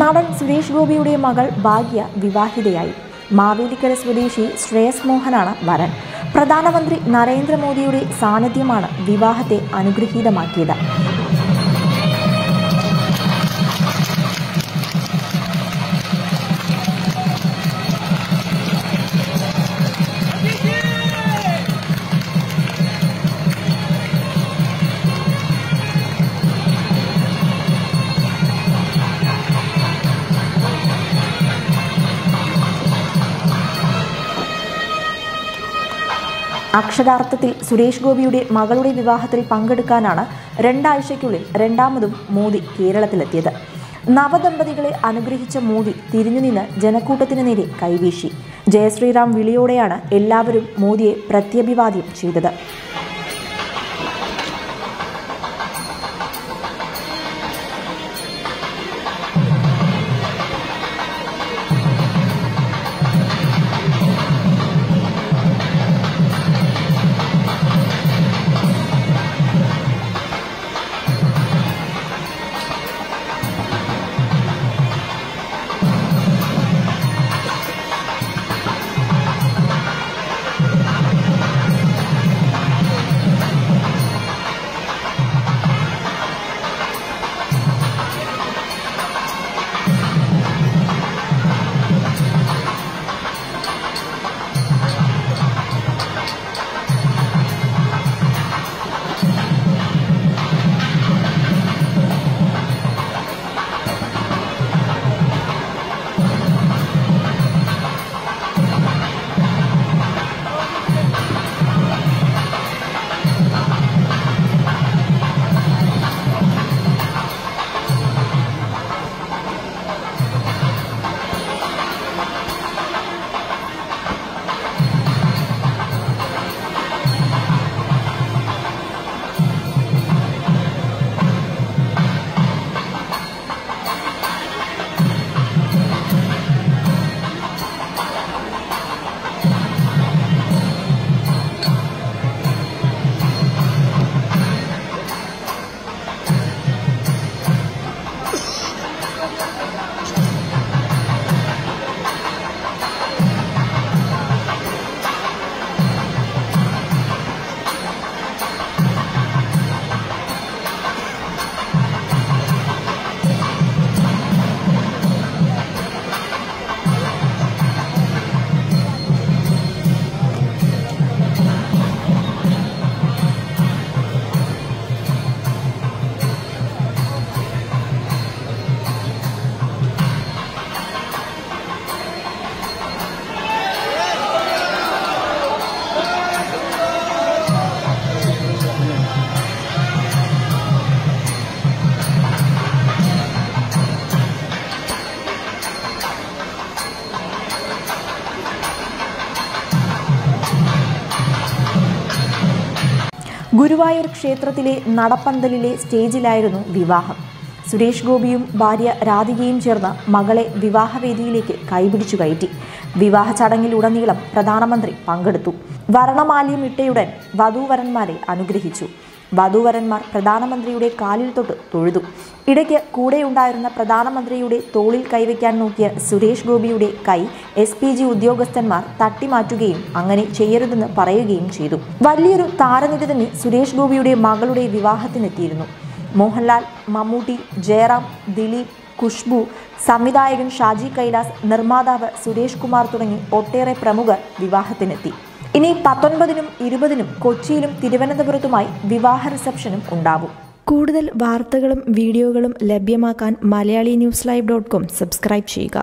നടൻ സുരേഷ് ഗോപിയുടെ മകൾ ഭാഗ്യ വിവാഹിതയായി. മാവേലിക്കര സ്വദേശി ശ്രേയസ് മോഹനാണ് വരൻ. പ്രധാനമന്ത്രി നരേന്ദ്രമോദിയുടെ സാന്നിധ്യമാണ് വിവാഹത്തെ അനുഗ്രഹീതമാക്കിയത്. അക്ഷരാർത്ഥത്തിൽ സുരേഷ് ഗോപിയുടെ മകളുടെ വിവാഹത്തിൽ പങ്കെടുക്കാനാണ് രണ്ടാഴ്ചയ്ക്കുള്ളിൽ രണ്ടാമതും മോദി കേരളത്തിലെത്തിയത്. നവദമ്പതികളെ അനുഗ്രഹിച്ച മോദി തിരിഞ്ഞുനിന്ന് ജനക്കൂട്ടത്തിന് നേരെ കൈവീശി. ജയശ്രീറാം വിളിയോടെയാണ് എല്ലാവരും മോദിയെ പ്രത്യഭിവാദ്യം ചെയ്തത്. ഗുരുവായൂർ ക്ഷേത്രത്തിലെ നടപ്പന്തലിലെ സ്റ്റേജിലായിരുന്നു വിവാഹം. സുരേഷ് ഗോപിയും ഭാര്യ രാധികയും ചേർന്ന് മകളെ വിവാഹവേദിയിലേക്ക് കൈപിടിച്ചു കയറ്റി. വിവാഹ ചടങ്ങിലുടനീളം പ്രധാനമന്ത്രി പങ്കെടുത്തു. വർണമാലിയും ഇട്ടയുടൻ വധൂവരന്മാരെ അനുഗ്രഹിച്ചു. വധൂവരന്മാർ പ്രധാനമന്ത്രിയുടെ കാലിൽ തൊട്ട് തൊഴുതു. ഇടയ്ക്ക് കൂടെയുണ്ടായിരുന്ന പ്രധാനമന്ത്രിയുടെ തോളിൽ കൈവയ്ക്കാൻ നോക്കിയ സുരേഷ് ഗോപിയുടെ കൈ എസ് പി ജി ഉദ്യോഗസ്ഥന്മാർ തട്ടിമാറ്റുകയും അങ്ങനെ ചെയ്യരുതെന്ന് പറയുകയും ചെയ്തു. വലിയൊരു താരനിര തന്നെ സുരേഷ് ഗോപിയുടെ മകളുടെ വിവാഹത്തിനെത്തിയിരുന്നു. മോഹൻലാൽ മമ്മൂട്ടി ജയറാം ദിലീപ് ഖുഷ്ബു സംവിധായകൻ ഷാജി കൈലാസ് നിർമ്മാതാവ് സുരേഷ് കുമാർ തുടങ്ങി ഒട്ടേറെ പ്രമുഖർ വിവാഹത്തിനെത്തി. ഇനി പത്തൊൻപതിനും ഇരുപതിനും കൊച്ചിയിലും തിരുവനന്തപുരത്തുമായി വിവാഹ റിസപ്ഷനും ഉണ്ടാവും. കൂടുതൽ വാർത്തകളും വീഡിയോകളും ലഭ്യമാക്കാൻ Malayali news live dot com subscribe ചെയ്യുക.